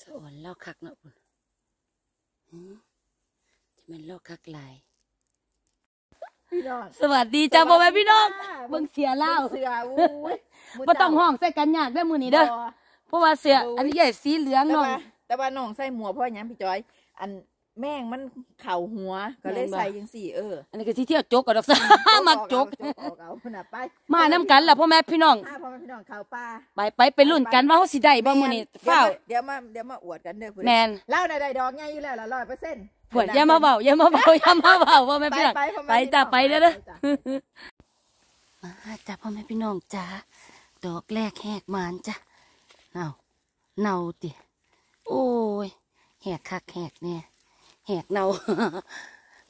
สะอ่อนเล่าคักเนาะพุ่นหือจะแม่นเล่าคักหลายพี่น้องสวัสดีจ้าพ่อแม่พี่น้องจ้าเบิ่งเสียเล่าเสืออุ้ยบ่ต้องห้องใส่กันยากได้อมื้อนี้เด้อเพราะว่าเสียอันนี้ใหญ่สีเหลืองแต่น้องว่าแต่ว่าน้องใส่หมวกเพราะหยังพี่จอย อัน แม่งมันเข่าหัวก็เลยแม่นบ่ใส่จังสี่เออ อันนี้ก็สิเที่ยวจกกับดอกซะมักจกเอาเอาเอาเอาน่ะไปมานํกันล่ะพ่อแม่พี่น้องถ้าพ่อแม่พี่น้องเข่าป่าไปไปไปลุ้นกันว่าเฮาสิได้บ่มื้อนี้เดี๋ยวฟ้าวมาเดี๋ยวมาเดี๋ยวมาอวดกันเด้อแมนเล่าในใดดอกง่ายอยู่แล้วละร้อยเปอร์เซ็นต์พวดอย่ามาเว้าอย่ามาเว้าอย่ามาเว้าพ่อแม่พี่น้องไปพ่อไปแม่จ้าพี่น้องไปเด้อเด้อจ้ะมาจ้าพ่อแม่พี่น้องจ้าดอกแรกแหกมานจ้ะเนาเนาติโอ้ยแหกคักแหกเนี่ย แหกเนา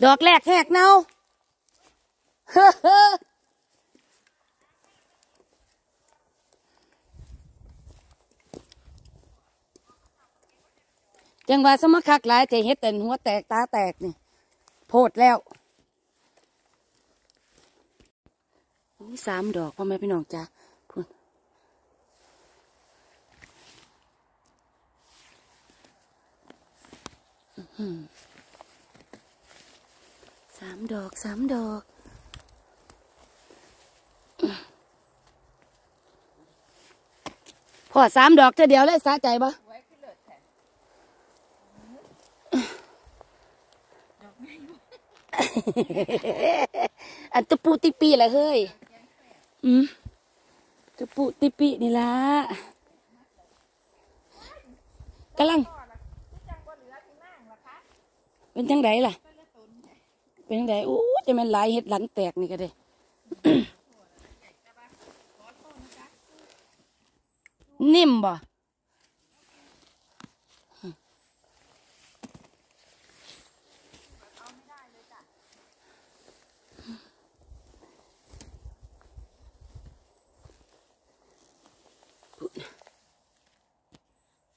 ดอกแรกแหกเนาจังว่าสมคักหลายใจเฮ็ดแต่หัวแตกตาแตกนี่โพดแล้วสามดอกพ่อแม่พี่น้องจ้าพุ่นอื้อหือ สามดอกสามดอกอื้อพอสามดอกเธอเดียวเลยสะใจปะไว้ขึ้นเลิศแท้อันตะปูติปีแหละเฮ้ย อืมตะปูติปีนี่ละกำลัง เป็นจังไดล่ะ เป็นจังไดโอ้จะแม่นหลายเห็ดหลังแตกนี่ก็ได้นิ่มบ่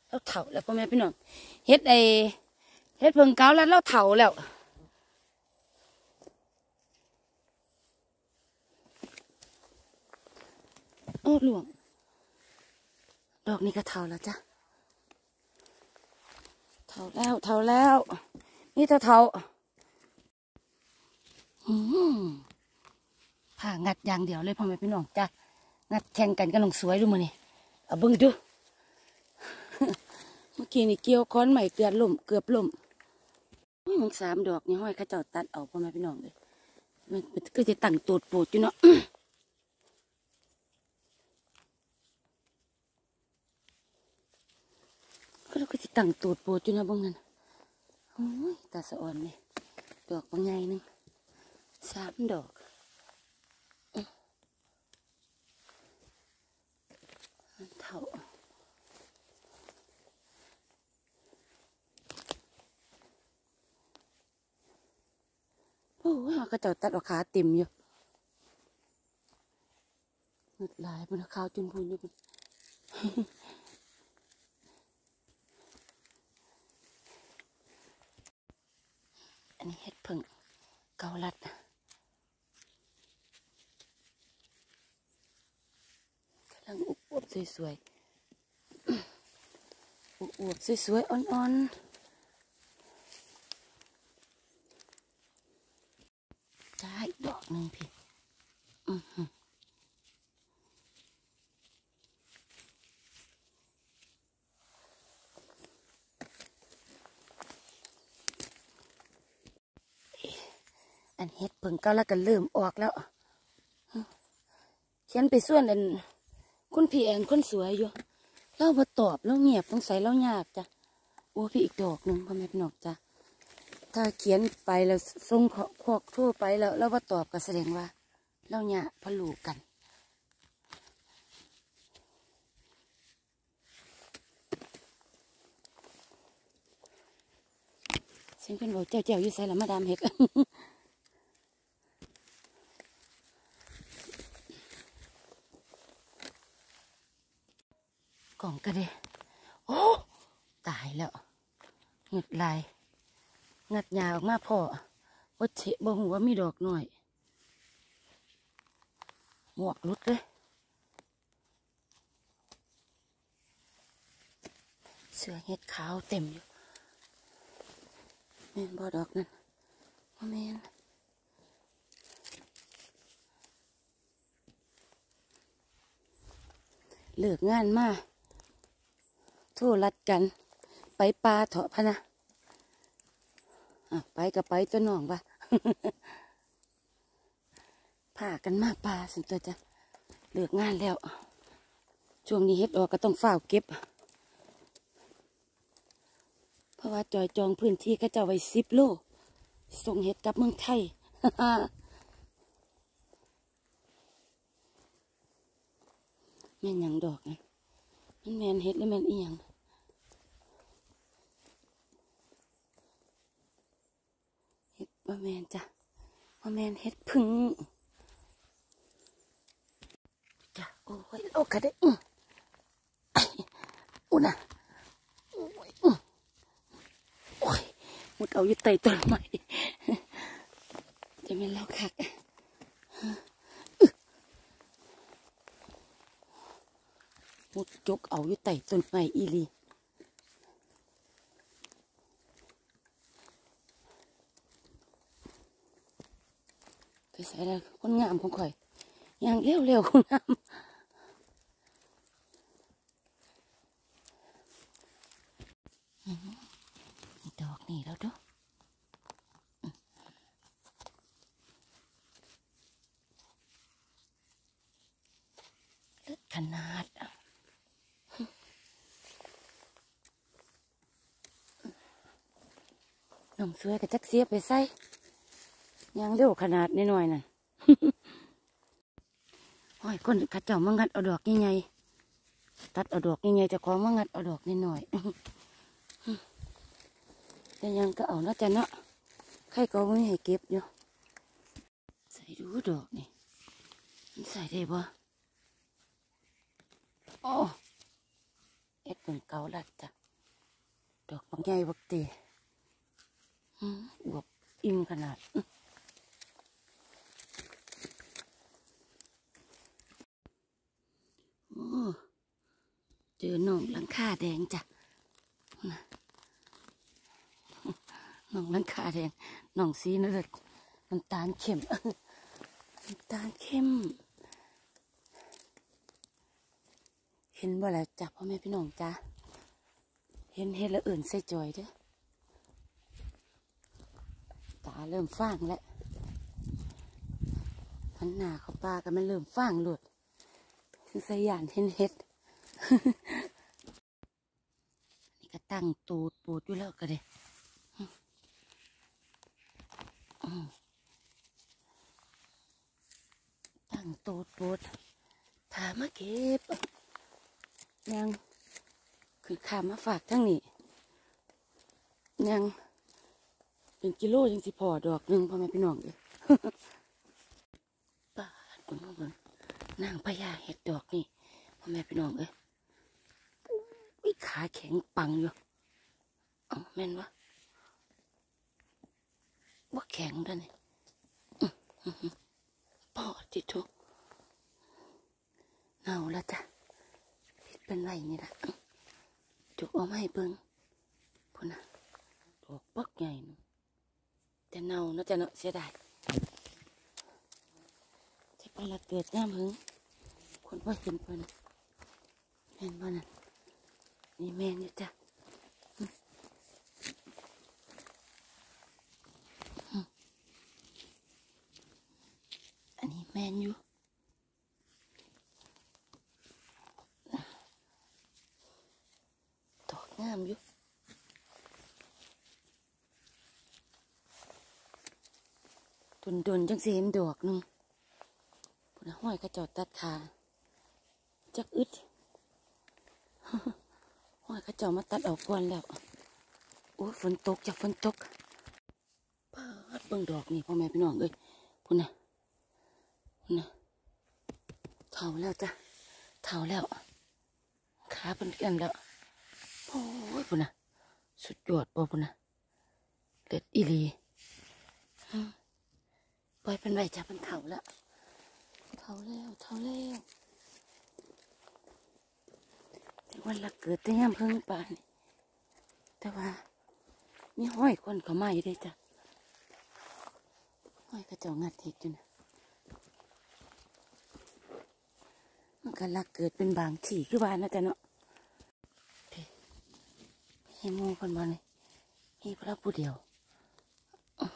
เราเถ่าแล้วพ่อแม่พี่น้องเฮ็ดไอเฮ็ดเพิ่งเกาแล้วเราเถ่าแล้ว โอ้ หลวง ดอกนี้ก็เท่าแล้วจ้ะ เท่าแล้ว เท่าแล้ว นี่เท่าเท่าอืมผ่างัดอย่างเดียวเลยพ่อแม่พี่น้องจ้ะ งัดแข่งกันกันลงสวยดูมือนี่เอาเบิ่งดู เมื่อกี้นี่เกี่ยวค้อนใหม่เกือบล่ม เกือบล่มนี่มันสามดอกนี่ห้อยข้าเจ้าตัดเอาพ่อแม่พี่น้องเลย มันมันก็จะตั้งตูดปูดอยู่เนาะ ก็เราก็จะ ตั้งตูดปูดอยู่นะบ้างนั่นโอ้ยตาสะอ่อนนี่ดอกบางไงนึงสามดอกเท่าโอ้ยก็เจะตัดเอาขาเต็มอยู่หมดหลายมันขาวจนพูนอยู่พุ่น อันนี้เห็ดผึ่งเกาลัดนะกำลังอุบอวบสวยๆอุบอวบสวยๆอ่อนๆจ้าอีกดอกหนึ่งพี่ อือหือ อันเห็ดผึ่งเกาลัดก็เริ่มออกแล้วเขียนไปส่วนอันคุณพี่แอนคนสวยอยู่เรามาตอบแล้วเงียบสงสัยเรายากจ้ะโอ้พี่อีกดอกหนึ่งพ่อแม่พี่นองจ้ะถ้าเขียนไปแล้วส่งขอพวกทั่วไปแล้วเรามาตอบก็แสดงว่าเรายากพะลูกกันเสียงเป็นบอกเจ้าเจ้าอยู่ใส่ละมาดามเฮก กล่องกระเดะโอ้ ตายแล้วเงึดลาย งัดยาออกมาพ่อว่าเฉะบ่หัวมีดอกหน่อย หมวกรุดเลย เสือเห็ดขาวเต็มอยู่แม่นบ่ดอกนั่นบ่แม่นเลิกงานมา ทู่รัดกัน ไปปลาเถาะพะนะไปกับไปตัวน้องปะพากันมาปลาสินตัวจ้ะเลิกงานแล้ว ช่วงนี้เฮ็ดออกก็ต้องเฝ้าเก็บ เพราะว่าจอยจองพื้นที่ก็จะไว้สิบโลส่งเห็ดกลับเมืองไทยแม่นยังดอกนะมันแมนเห็ดหรือแมนเอียง เห็ดว่าแมนจ้ะว่แมนเห็ดพึ่งจ้ะโอ้ยโอ้กระเด้อื้ออุยนะโอ้ยอื้อโอ้ยมุดเอาอยู่ใต้ต้นไม้จะเป็นเล่าคักมุดจกเอาอยู่ใต้ต้นไม้อีลี ไปใส่แล้วคนงามของข่อยย่างเร็วเร็ ยางเสียไปใส่ยางเร็วขนาดนิดหน่อยน่ะโอ้ยคนข้าเจ้ามางัดเอาดอกใหญ่ๆตัดเอาดอกใหญ่ๆจะของมางัดเอาดอกนิดหน่อยแต่ยังก็เอานะจ๊ะเนาะใครก็ไม่ให้เก็บอยู่ใส่ดูดอกนี่มันใส่ได้บ่โอ้เอ็ดเป็นเกาลัดจ้ะดอกบางใหญ่บักเตอืมอวบอิ่มขนาดอื้อ โอ้เจอหนองหลังคาแดงจ้ะน่ะน้องหลังคาแดงหนองสีนเลือดน้ำตาลเข้มน้ำตาลเข้ม เห็นบ่แล้วจ้ะพ่อแม่พี่น้องจ้ะเห็นเห็นแล้วอื่นใส่จอยเด้อตาเริ่มฟางแล้วพันหนาเขาปลากันมันเริ่มฟางหลุด สยานเห็นเห็ดนี่ก็ตั้งตูดปูดอยู่แล้วก็เลยตั้งตูดปูดถามมาเก็บยังคือขามาฝากทั้งนี้ยังเป็นกิโลยังสิพอดอกหนึ่งพ่อแม่พี่น้องเลยป้าดคนมาเบิ่ง นางพญาเห็ดดอกนี่พ่อแม่พี่น้องเลยอุ้ยขาแข็งปังอยู่เอ้าแม่นวะว่าแข็งด้วยนี่อื้อจิตทุกเน่าแล้วจ้ะพิษเป็นไรนี่ละจุกเอามาให้เบิ่งพุ่นนะดอกปักใหญ่นู่นแต่เน่าเนาะจะเนาะเสียดายที่ปลาเกิดย่ามึง คนว่าเห็นเพิ่นแมนบ่นั่นนี่แมนอยู่จ้ะอันนี้แมนอยู่ดอกงามอยู่ดุนๆจังสีเห็นดอกหนึงพุ่นห้อยกระจอดตัดขา จักอึดห้อยกระจอมาตัดออกก่อนแล้วโอ้ฝนตกจากฝนตกปาดเบิ่งดอกนี่พ่อแม่พี่น้องเอ้ยพุ่นน่ะพุ่นน่ะเท่าแล้วจ้ะเท่าแล้วขาเป็นกันแล้วโอ้ยพุ่นน่ะสุดยอดป่พุ่นน่ะเล็ดอีลีปล่อยเป็นไรจ้ะมันเถาแล้วเถาแล้วเถาแล้วแต่ วันละเกิดแต่ยามเพิ่งป่านนี่แต่ว่ามีห้อยคนเขามาอยู่ด้วยจ้ะห้อยกระเจ้างัดเห็ดอยู่นะมันก็ลักเกิดเป็นบางฉี่คือว่านะจ๊ะเนาะเฮ้ยมูคนบ่เลยมีพระผู้เดียวอื้อ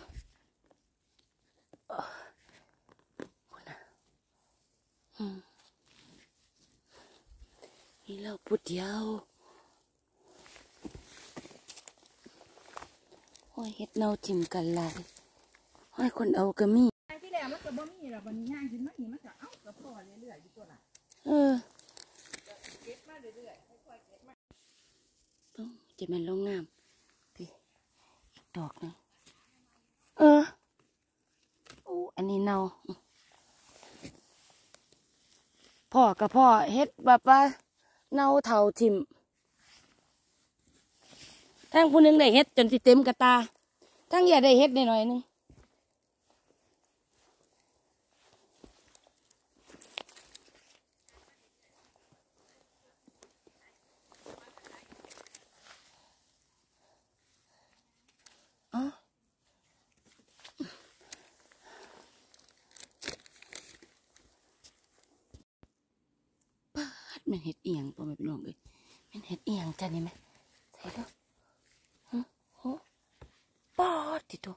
อ้อพูดนะอืม มีเราผู้เดียวห้อยเห็ดเนาจิ้มกันหลายห้อยคนเอาก็มีที่แล้วมันก็บ่มีหรอกวันนี้ย่างขึ้นมาอีกมันก็เอ้าก็พอเรื่อยๆอยู่ตัวน่ะเออเก็บมาเรื่อยๆค่อยๆเก็บมาต้องจะเป็นลงงามพี่อีกดอกหนึงเออโอ้อันนี้เนาพ่อกับพ่อเฮ็ดแบบว่า เนาเทาทิมทั้งผู้หนึงได้เฮ็ดจนสิเต็มกระตาทั้งอย่าได้เฮ็ดได้หน่อยหนึง มันเห็ดเอียงพ่อแม่พี่น้องเลยมันเห็ดเอียงจ้ะนี่ไหมใส่แล้วฮะโหปาดติโต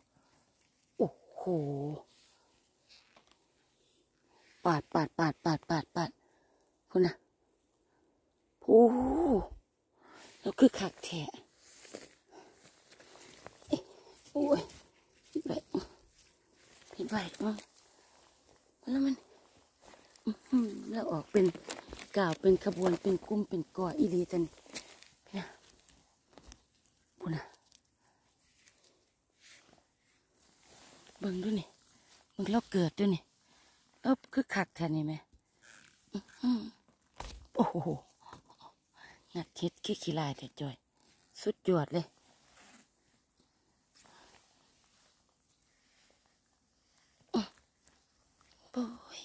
โอ้โหปาดปาดปาดปาดปาดปาดคุณน่ะโอ้โหแล้วคือขักแทะ โอ้ยผิดไปผิดไปอะแล้วมันอื้อหือแล้วออกเป็นกล่าวเป็นขบวนเป็นกลุ่มเป็นก่ออีหลีจันพี่นะพูนะ เบิ่งดูนี่มึงเราเกิดด้วยนี่แล้วคือขักแทนนี่ไหมโอ้โหงัดเท็ดขี้ขี้ลายแต่จอย สุดยอดเลยโอ้ย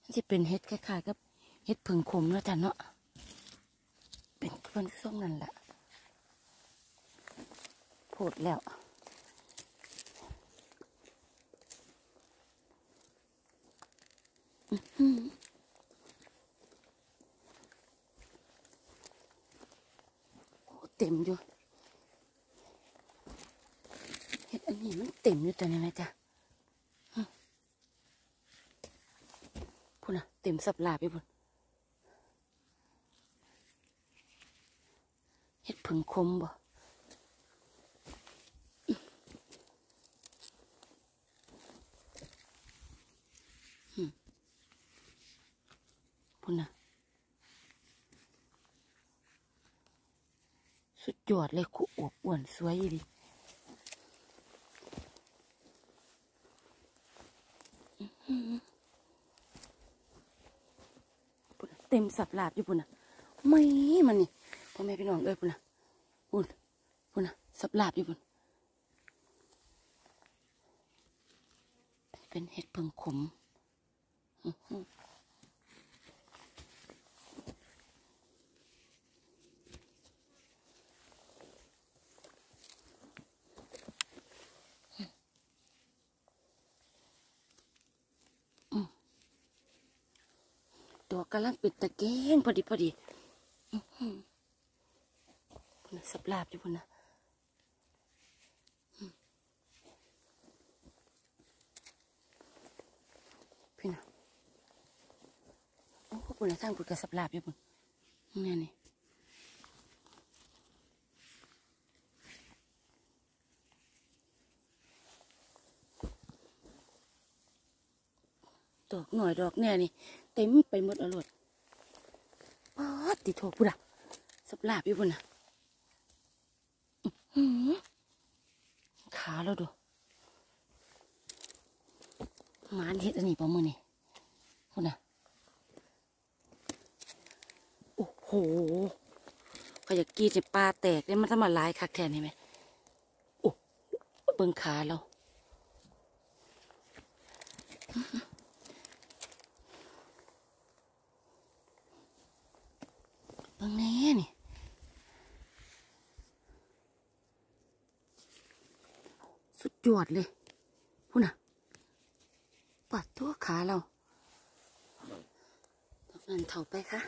มันจะเป็นเห็ดคล้ายๆกับเห็ดผึ่งขมแล้วจ้ะเนาะ เป็นเพื่อนส้มนั่นแหละพูดแล้ว อื้อหือ โอ้เต็มอยู่เห็ดอันนี้มันเต็มอยู่ตัวนี้ไหมจ๊ะพุ่นน่ะเต็มสับลาไปพุ่นเฮ็ดผึ่งคมบ่ นะสุดยอดเลยคู่อวบอ้วนสวยอีเต็มสับหลาบอยู่พุ่นนะไม่มันนี่พ่อแม่พี่น้องเอ้ยพุ่นนะพุ่นพุ่นนะสับหลาบอยู่พุ่นเป็นเห็ดเพิงขม อื้อหือตัวกำลังเป็นตะแกรงพอดีพอดีพุ่นสับลาบอยู่พุ่นน่ะพี่นะโอ้พุ่นนะทางปุ่นกระสับลาบอยู่ปุ่นนี่นี่ ดอกหน่อยดอกแน่นี่เต็มไปหมดอรวดป๊าดติโถปุ่นอะสับลาบอยู่ปุ่นนะขาเราดูมานเห็ดอันนี้ป่ะมือนี่คุณน่ะโอ้โหขยากกรีดจะปลาแตกเนี่ยมันทำมาลายคักแทนเห็นไหมโอ้เบิ่งขาเราเบิ่งแน่นี่สุดยอดเลยพูดนะปัดทั่วขาเราตรงนั้นเถาไปค่ะ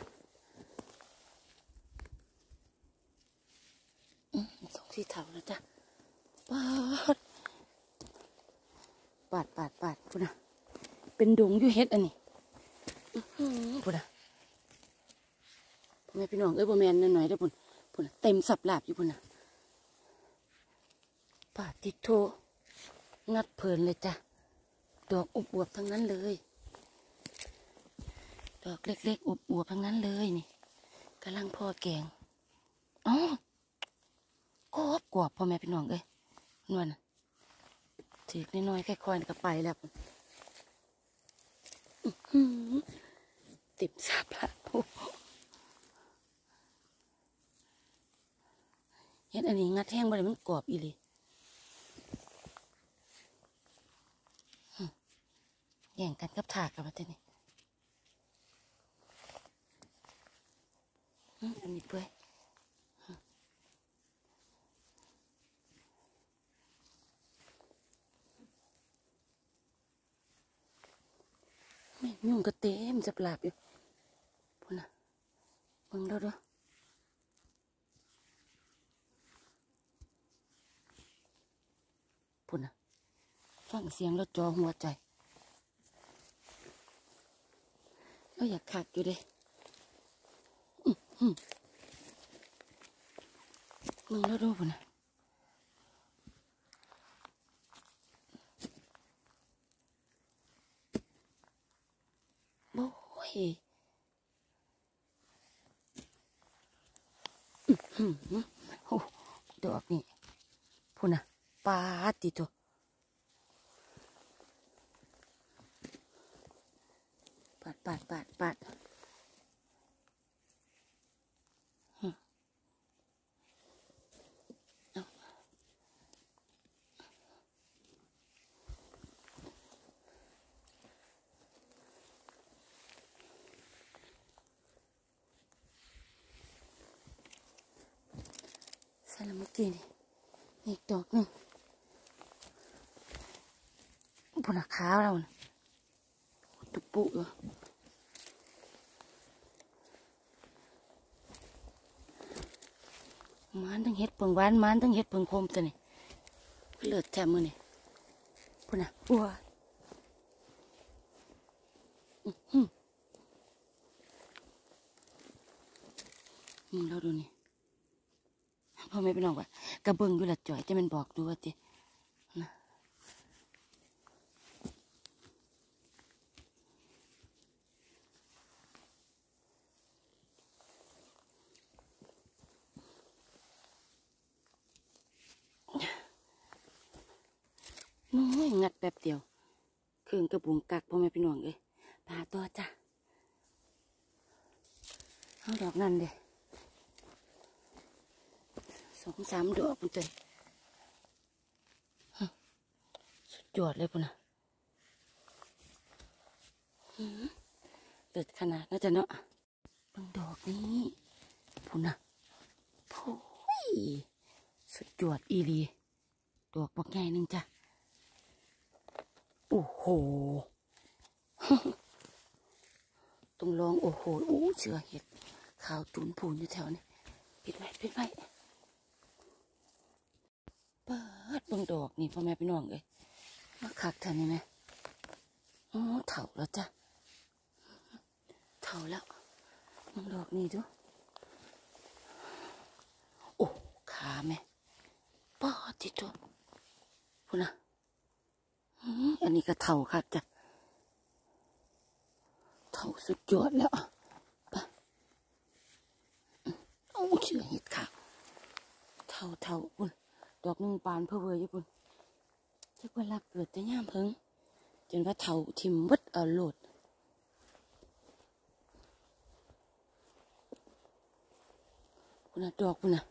อืมสองที่เถาแล้วจ้ะปาดปาดปาดปาดพูดนะเป็นดงอยู่เฮ็ดอันนี้พูดนะพ่อ แม่พี่น้องเอ้ยบ่แมนหน่อยๆเด้อพุ่นพุ่นเต็มสับหลาบอยู่พุ่นนะปาดติดโทงัดเพลินเลยจ้ะ ดอกอบอวบทั้งนั้นเลย ดอกเล็กๆอบอวบทั้งนั้นเลยนี่กำลังพ่อแกงอ๋อกรอบกรอบพ่อแม่พี่น้องเอ้ยนวลถือน้อยๆแค่คอยก็ไปแล้วติดสับละโอ้โห เฮ็ดอันนี้งัดแห้งบ่ได้มันกรอบอีหลีแย่งกันกับถากกับว่าเจ้านี่อันนี้เปื่อยอืมแม่งยุ่งกระเต็มจะปลาบอยู่พูดนะเบิ่งแล้วเด้อพูนะ ฟังเสียงแล้วจอหัวใจเราอยากขักอยู่เด้มึงแล้วดูปนะโอ้ยอื้อหือโอ้ดอกนี่พุ่นะปาดติโตัว ปาดปาดปาดปาดใส่ละเมื่อกี้นี่อีกดอกหนึ่งผลขาวเราน่ะ ตุกปุอมันทั้งเห็ดเปิงหวานมันทั้งเห็ดเปิงคมตัวนี่เลือดแถมมือนี่พุ่นน่ะอ้วอื้อหือมึงเราดูนี่พ่อแม่พี่น้องว่ากระเบิงอยู่ละจ่อยจะมันบอกดูว่าติ ยงัดแป๊บเดียวเครื่องกระบุงกักพ่อแม่พี่น้องเลยพาตัวจ้ะเอาดอกนั่นเด้สองสามดอกมันเตยสุดยอดเลยปุ่นนะหือเปิดขนาดน่าจะเนาะบิ่งดอกนี้ปุ่นนะโอ้ยสุดยอดอีหลีดอกบักใหญ่หนึ่งจ้ะ โอ้โห ต้องลองโอ้โหโอ้เสือเห็ดขาวจุนพูนอยู่แถวนี้ปิดไว้ปิดไว้เปิดบิ่งดอกนี่พ่อแม่พี่น้องเอ้ยมาคักเท่านี้ไหมโอ้เถ่าแล้วจ้ะเถ่าแล้วบิ่งดอกนี่ดูโอ้ขาแม่ป้าติดตัวพูนะ อันนี้ก็เถ่าคักจ้ะเถ่าสุดยอดแล้วไปโอ้เชื่อเห็ดขาวเถ่าเถ่าพุ่นดอกหนึ่งปานเพื่อเวยญี่ปุ่นที่เวลาเกิดจะย่ามเพิงจนว่าเถาทิมวัดเอาโหลดคุณนะดอกคุณนะ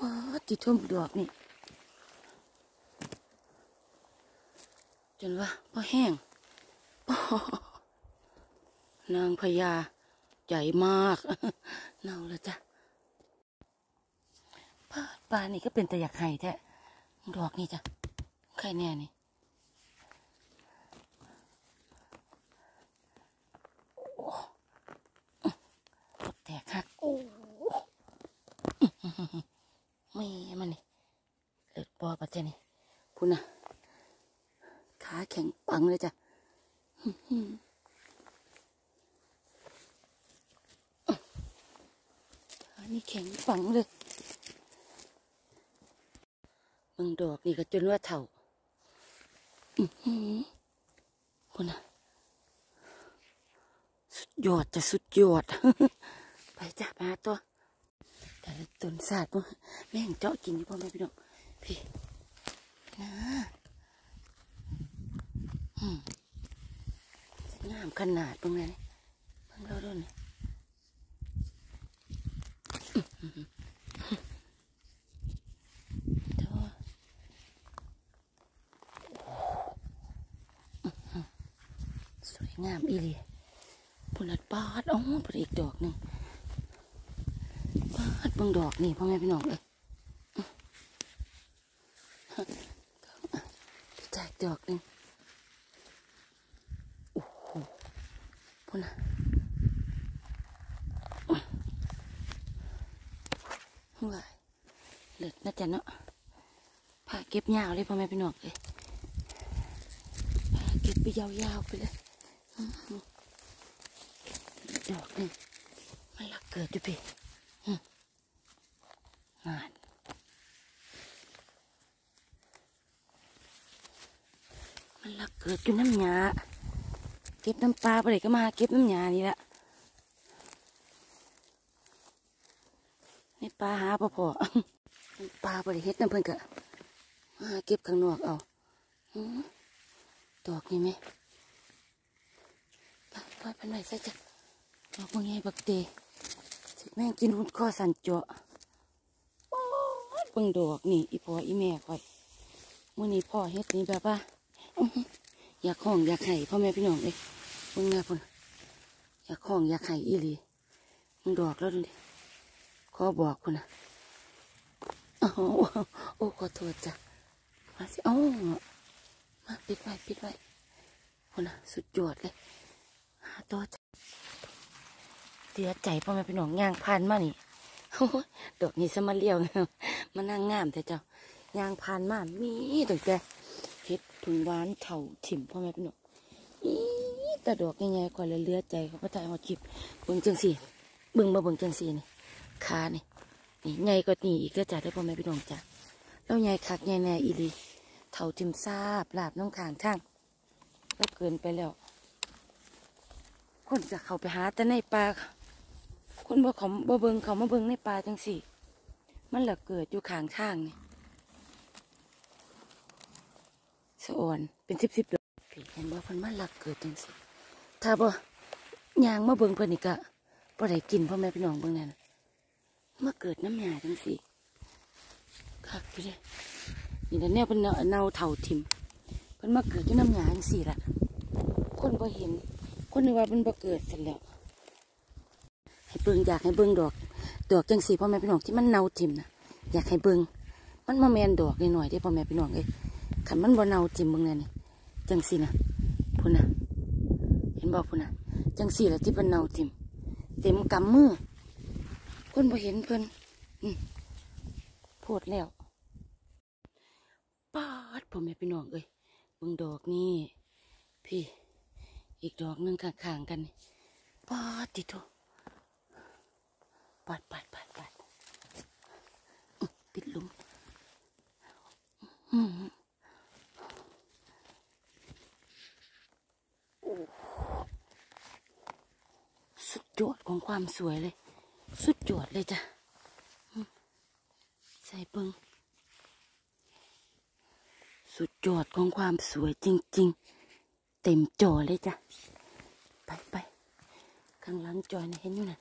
ว้าติดทุ่มดอกนี่ นว่าพ่อแห้งนางพญาใหญ่มากเน่าแล้วจ้ะปาปลานี่ก็เป็นต่อยากไห้แท้ดอกนี่จ้ะใครแน่นี่โอ้ตกแตกหักโอ้ไม่มันนี่เลือดปอปัจเจนี่พูดนะ ขาแข็งปังเลยจ้ะอันนี้แข็งฝังเลยมึงดอกนี่ก็จนว่าเถ่าคนน่ะสุดยอดจะสุดยอด ไปจ้ะมาตัวแต่ต้นศาสตร์มึงแม่งเจาะกินอยู่พ่อแม่พี่น้องพี่นะ อืมงามขนาดตรงนั้นนี่เพิ่งเราด้วยนี่เธอสวยงามอีหลีผลัดปาดอ๋อผลอีกดอกหนึ่งปาดบางดอกนี่พ่อแม่พี่น้องเลยพี่แจกดอกหนึ่งโอ้โห พุ่นนะว้ายเลิศนะจ๊ะเนาะผ่าเก็บยาวเลยพ่อแม่พี่น้องเลยผ่าเก็บไปยาวๆไปเลยหือดอกนึ่มันรักเกิดอยู่พี่งานมันรักเกิดอยู่น้ำหยา เก็บน้ำปลาไปเลยก็มาเก็บน้ำหยานี่แหละนี่ปลาหาพอพอปลาบริเฮ็ดน้ำเพิ่นกะมาเก็บข้างนอกเอาอื้อดอกนี่ไหมไปปล่อยพันไหนใส่จ้ะดอกบางไงบักเตสิแม่งกินหุ่นข้อสันเจาะเบิ่งดอกนี่อีพ่ออีแม่คอยมื่อนี้พ่อเฮ็ดนี่แบบว่า อยากห้องอยากไห้พ่อแม่พี่น้องเลยเบิ่งแน่พุ่นอยากห้องอยากไห้อีหลีมึงดอกแล้วดูดิขอบอกพุ่นะโอ้โหโอ้ขอโทษจ้ะมาสิเอ้ามาปิดไว้ปิดไว้คนน่ะสุดยอดเลยหาตัวจ้ะเสียใจพ่อแม่พี่น้องย่างพานมานี่ดอกนี้สมาเลียว มานั่งงามแต่เจ้าย่างพานมามีตั้งแต่ เฮ็ดถุงหวานเถ่าถิ่มพ่อแม่พี่น้องอีแต่ดอกใหญ่ๆก่อนเลยเลือใจเขาพระถ่ายหอดคลิปเบิ่งจังสีเบิ่งมาเบิ่งจังสีนี่ขานี่นี่ใหญ่กว่านี่อีกก็จะได้พ่อแม่พี่น้องจ้ะแล้วใหญ่คักใหญ่แน่อีลีเท่าทิมซาบลาบน้องขางช่างแล้วเกินไปแล้ว คนจะเข้าไปหาแต่ในป่าคนบ่เขาบ่เบิงเขามาเบิงในป่าจังสี่ มันเหลือเกิดอยู่ขางช่างนี่ สะอ่อนเป็นสิบสิบดอกพี่เห็นบ่เพิ่นมันหลักเกิดจังสี่ถ้าบ่ยางมาเบิงเพิ่นนี่ก็บ่ได้กินพ่อแม่พี่น้องเบิ่งแน่นมาเกิดน้ำหยาจังสิคักไปเลยนี่แนะเนี่ยเป็นเนาเนาเท่าทิมเพิ่นมาเกิดที่น้ำหยาจังสิล่ะ คนบ่เห็น คนนึกว่าเพิ่นบ่เกิดเสร็จแล้วให้เบิ่งอยากให้เบิ่งดอก ดอกจังสีพ่อแม่พี่น้องที่มันเน่าทิมนะอยากให้เบิ่งมันมาแมนดอกนิดหน่อยๆได้พ่อแม่พี่น้องเอ้ย ขันมันบ่เนาทิมบึงแน่นี่จังสีนะพุ่นนะเห็นบ่พุ่นนะจังสีหละที่เพิ่นเนาทิมเต็มกำมือคนบ่เห็นเพิ่นอืมโพดแล้วปาดพ่อแม่พี่น้องเอ้ยบิ่งดอกนี่พี่ อีกดอกหนึงข้างๆกันปาดติโตปาดปาดปาดปาดปิดลุมอืมโอ้สุด ยอดของความสวยเลย สุดยอดเลยจ้ะ ใส่เบิงสุดยอดของความสวยจริง ๆ เต็มจอเลยจ้ะ ไปไปข้างหลังจอยนะเห็นอยู่น่ะ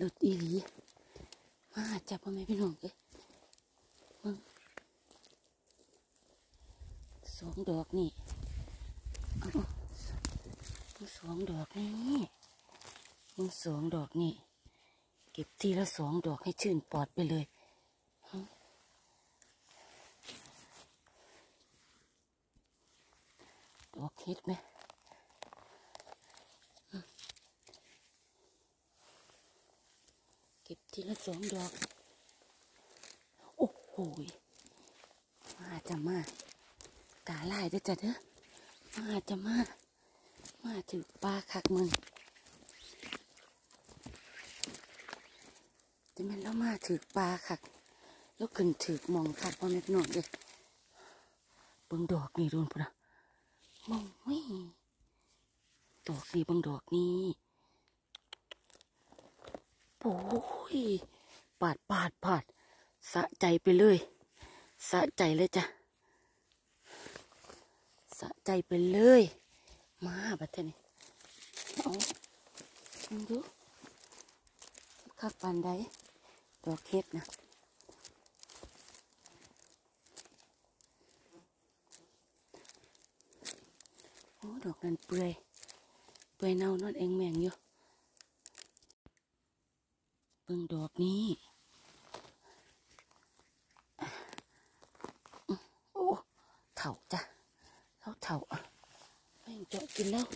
รถอีหลีมาจับพ่อแม่พี่น้องเอ้ยมึงสองดอกนี่สองดอกนี่ สองดอกนี่ เก็บทีละสองดอกให้ชื่นปอดไปเลยดอกฮ็ดไหมเก็บทีละสองดอก โอ้โหมาจะมากาลายได้จ้ะเด้อมาจะมามาถือปลาคักมึง จะแม่นแล้วมาถือปลาคักแล้วขึ้นถือมองคักพ่อแม่พี่น้องเด้อเบิ่งดอกนี่โดนพุ่นะมองไม่ดอกนี่เบิ่งดอกนี่โอ้ยปาดปาดปาดสะใจไปเลย สะใจเลยจ้ะสะใจไปเลย มาบัดเทอนี่เอาดูคักปานใด ดอกเห็ดนะโอ้ดอกนั้นเปื่อยเปื่อยเน่านอนเองแมงอยู่เบิ่งดอกนี้โอ้เถ่าจ้ะเขาเถาอะแม่งเจาะกินแล้ว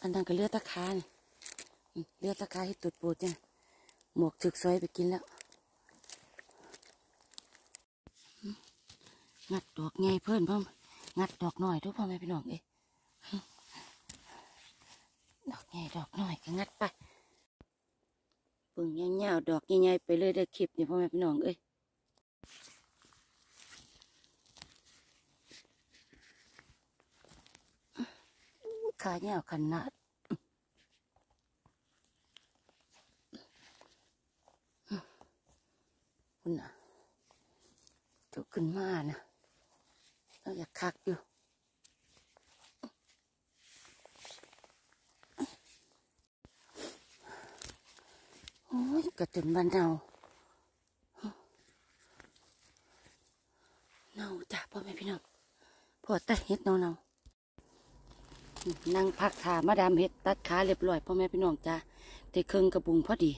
อันนั้นก็เลือดตะคานี่เลือดตะคาให้ตุดปูจ้ะ หมวกถึกซอยไปกินแล้ว งัดดอกไงเพื่อนพ่อมงัดดอกหน่อยทุกพ่อแม่พี่น้องเอ้ยดอกไงดอกหน่อยก็งัดไปปึงยาวๆดอกใหญ่ๆไปเลยได้คลิปนี่ยพ่อแม่พี่น้องเอ้ยขาเหี่ยวขนาด คุณน่ะจุขึ้นมานะเราอยากคักอยู่โอ้ยกระตุนบ้านเนาเนาจ้ะพ่อแม่พี่น้องพอแต่เฮ็ดเนาเนานั่งพักขามาดามเห็ดตัดขาเรียบร้อยพ่อแม่พี่น้องจ้าได้เครื่องกระบุงพอดี